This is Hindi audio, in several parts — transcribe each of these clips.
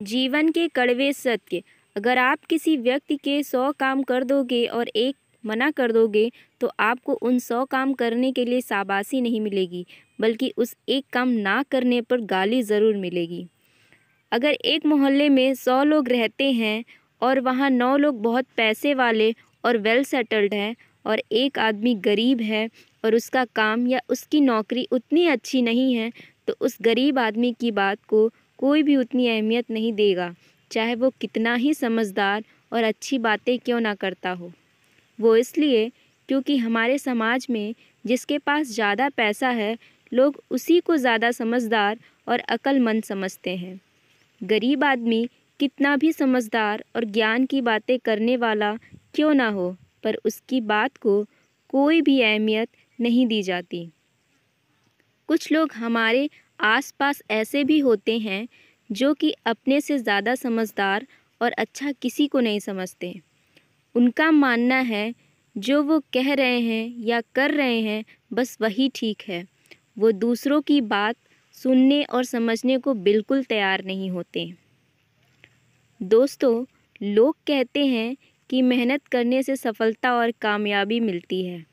जीवन के कड़वे सत्य। अगर आप किसी व्यक्ति के सौ काम कर दोगे और एक मना कर दोगे तो आपको उन सौ काम करने के लिए शाबाशी नहीं मिलेगी, बल्कि उस एक काम ना करने पर गाली ज़रूर मिलेगी। अगर एक मोहल्ले में सौ लोग रहते हैं और वहाँ नौ लोग बहुत पैसे वाले और वेल सेटल्ड हैं और एक आदमी गरीब है और उसका काम या उसकी नौकरी उतनी अच्छी नहीं है तो उस गरीब आदमी की बात को कोई भी उतनी अहमियत नहीं देगा, चाहे वो कितना ही समझदार और अच्छी बातें क्यों ना करता हो। वो इसलिए क्योंकि हमारे समाज में जिसके पास ज़्यादा पैसा है, लोग उसी को ज़्यादा समझदार और अक्लमंद समझते हैं। गरीब आदमी कितना भी समझदार और ज्ञान की बातें करने वाला क्यों ना हो, पर उसकी बात को कोई भी अहमियत नहीं दी जाती। कुछ लोग हमारे आसपास ऐसे भी होते हैं, जो कि अपने से ज़्यादा समझदार और अच्छा किसी को नहीं समझते। उनका मानना है, जो वो कह रहे हैं या कर रहे हैं, बस वही ठीक है। वो दूसरों की बात सुनने और समझने को बिल्कुल तैयार नहीं होते। दोस्तों, लोग कहते हैं कि मेहनत करने से सफलता और कामयाबी मिलती है।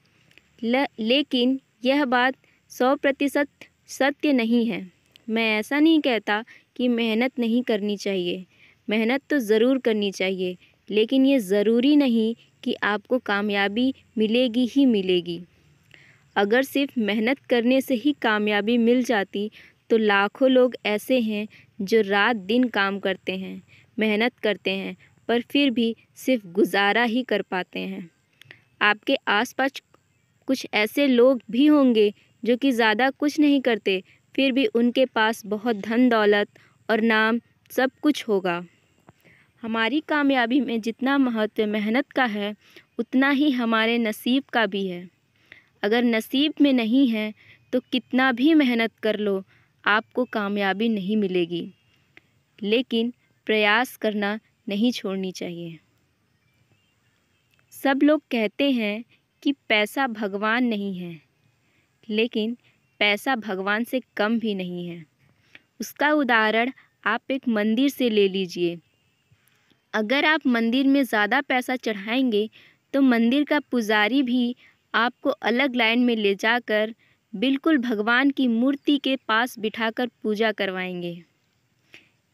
लेकिन यह बात सौ प्रतिशत सत्य नहीं है। मैं ऐसा नहीं कहता कि मेहनत नहीं करनी चाहिए। मेहनत तो ज़रूर करनी चाहिए, लेकिन ये ज़रूरी नहीं कि आपको कामयाबी मिलेगी ही मिलेगी। अगर सिर्फ़ मेहनत करने से ही कामयाबी मिल जाती तो लाखों लोग ऐसे हैं जो रात दिन काम करते हैं, मेहनत करते हैं, पर फिर भी सिर्फ़ गुजारा ही कर पाते हैं। आपके आसपास कुछ ऐसे लोग भी होंगे जो कि ज़्यादा कुछ नहीं करते, फिर भी उनके पास बहुत धन, दौलत और नाम सब कुछ होगा। हमारी कामयाबी में जितना महत्व मेहनत का है, उतना ही हमारे नसीब का भी है। अगर नसीब में नहीं है तो कितना भी मेहनत कर लो, आपको कामयाबी नहीं मिलेगी। लेकिन प्रयास करना नहीं छोड़नी चाहिए। सब लोग कहते हैं कि पैसा भगवान नहीं है। लेकिन पैसा भगवान से कम भी नहीं है। उसका उदाहरण आप एक मंदिर से ले लीजिए। अगर आप मंदिर में ज़्यादा पैसा चढ़ाएँगे तो मंदिर का पुजारी भी आपको अलग लाइन में ले जाकर बिल्कुल भगवान की मूर्ति के पास बिठाकर पूजा करवाएँगे।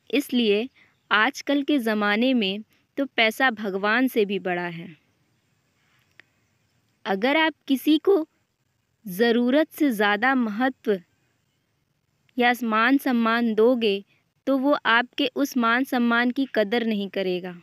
इसलिए आजकल के ज़माने में तो पैसा भगवान से भी बड़ा है। अगर आप किसी को ज़रूरत से ज़्यादा महत्व या मान सम्मान दोगे तो वो आपके उस मान सम्मान की कदर नहीं करेगा।